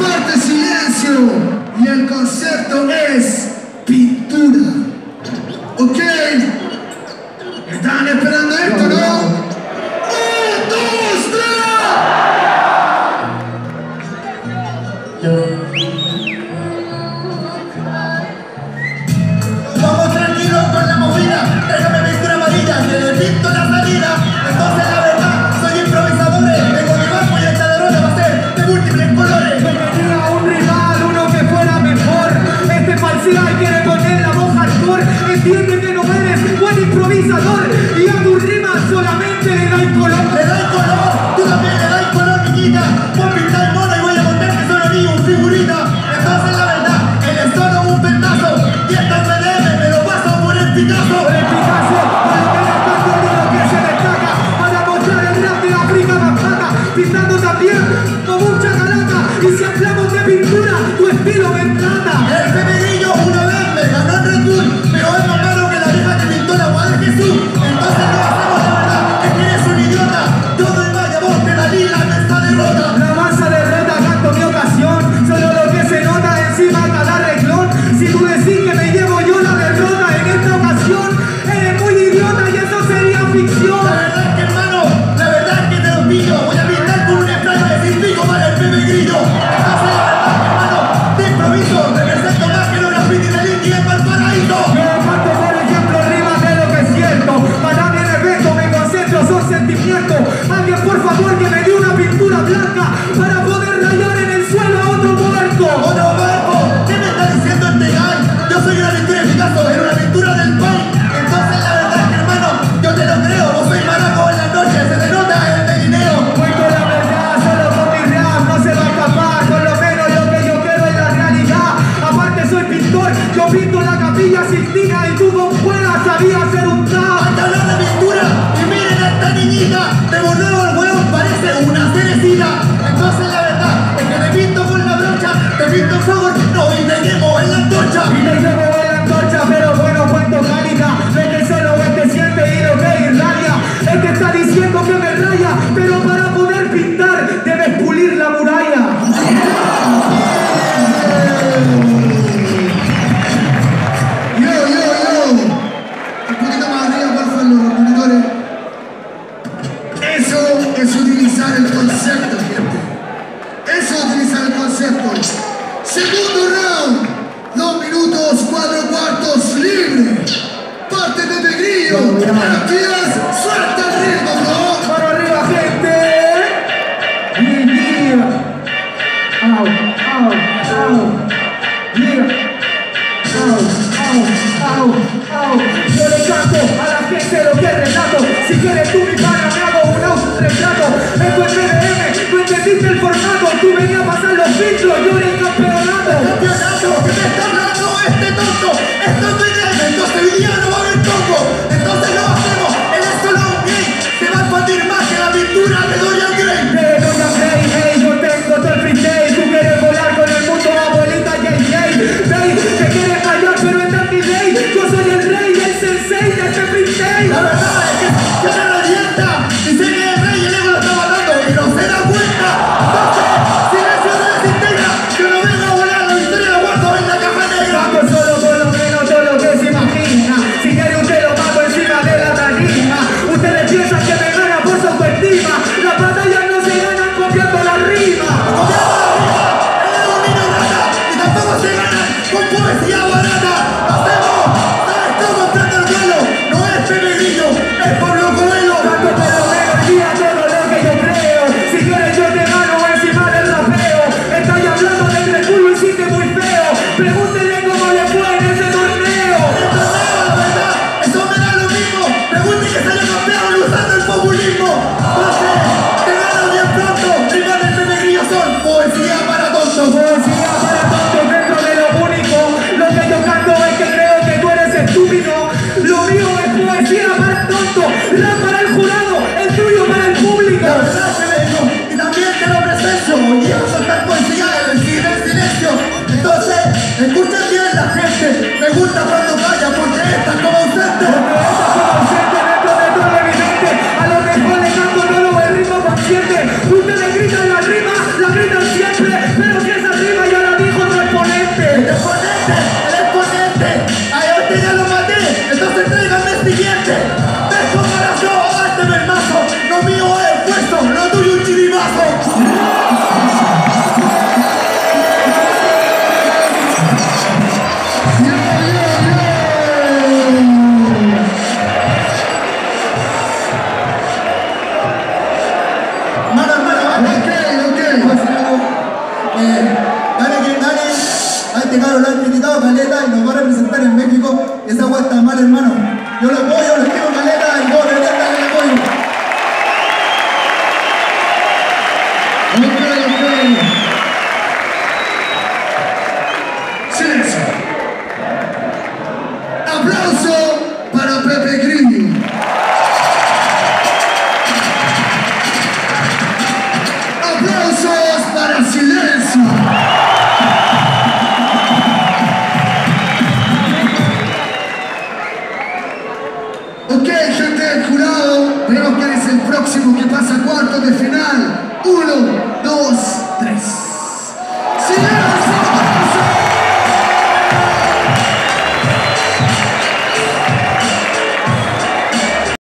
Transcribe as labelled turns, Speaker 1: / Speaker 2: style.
Speaker 1: parte silencio y el concepto es pintura. ¿Ok? ¿Están esperando esto, no?
Speaker 2: siente que
Speaker 3: no eres buen improvisador y a tu rima solamente le doy color.
Speaker 2: Le doy color, tú también le doy color, niñita. Vos pintás mono y voy a contar que solo ni un figurita. Entonces la verdad, él es solo un pentazo. Y esta me debe, me lo paso por el Picasso.
Speaker 3: El Picasso, para que la de lo que se destaca. Para mostrar el rap de más plata, pintando también con mucha calaca y siempre. por favor que me dé una pintura blanca para poder rayar en el suelo. pulir, laburar
Speaker 1: Yo
Speaker 3: le canto a la gente lo que relato. Si quieres tú mi pana me hago un autorretrato. Vengo en BDM, tú entendiste el formato. Tú venías a pasar los filtros, yo era campeonato.
Speaker 2: Campeonato que me está hablando este tonto. Esto es BDM, entonces hoy día no va a haber coco Me gusta bien la gente, me gusta cuando vaya porque está como ausente.
Speaker 3: Cuando está como ausente evidente, a canto no lo la rima, la siempre, pero
Speaker 1: hermano. Yo lo apoyo,
Speaker 4: de final. Uno,